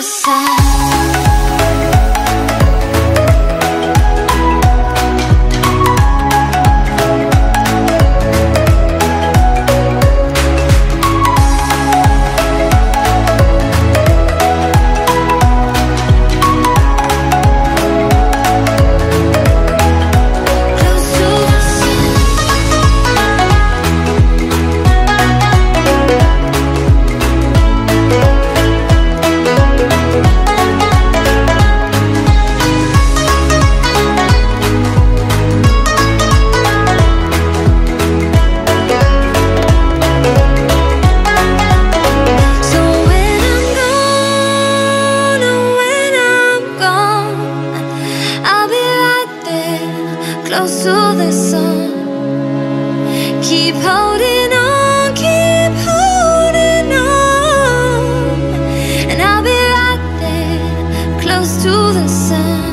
the sun. close to the sun. Keep holding on, keep holding on, and I'll be right there, close to the sun.